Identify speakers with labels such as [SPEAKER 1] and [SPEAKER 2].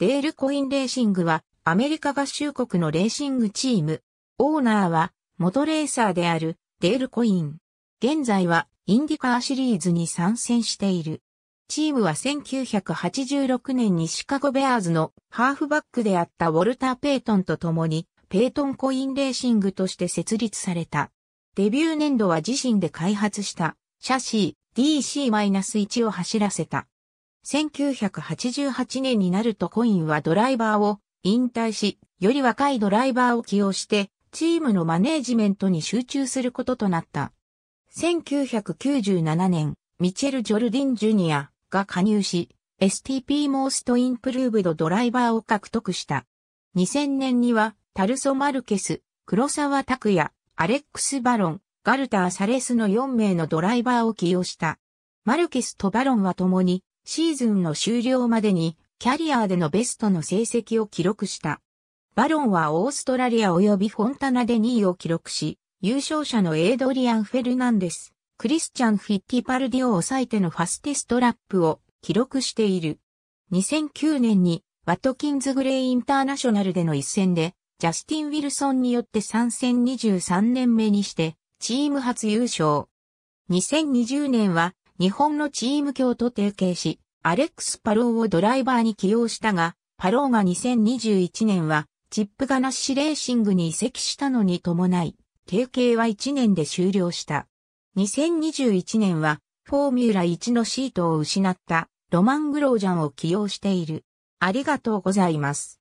[SPEAKER 1] デールコインレーシングはアメリカ合衆国のレーシングチーム。オーナーは元レーサーであるデールコイン。現在はインディカーシリーズに参戦している。チームは1986年にシカゴベアーズのハーフバックであったウォルター・ペイトンと共にペイトンコインレーシングとして設立された。デビュー年度は自身で開発したシャシー DC-1 を走らせた。1988年になるとコインはドライバーを引退し、より若いドライバーを起用して、チームのマネージメントに集中することとなった。1997年、ミチェル・ジョルディン・ジュニアが加入し、STP モーストインプルーブドドライバーを獲得した。2000年には、タルソ・マルケス、黒沢拓也、アレックス・バロン、ガルター・サレスの4名のドライバーを起用した。マルケスとバロンは共に、シーズンの終了までに、キャリアでのベストの成績を記録した。バロンはオーストラリア及びフォンタナで2位を記録し、優勝者のエイドリアン・フェルナンデス、クリスチャン・フィッティパルディを抑えてのファステストラップを記録している。2009年にワトキンズグレイインターナショナルでの一戦で、ジャスティン・ウィルソンによって参戦23年目にして、チーム初優勝。2020年は日本のチーム協と提携し、アレックス・パローをドライバーに起用したが、パローが2021年はチップガナッシュレーシングに移籍したのに伴い、提携は1年で終了した。2021年は、フォーミュラ1のシートを失ったロマン・グロージャンを起用している。ありがとうございます。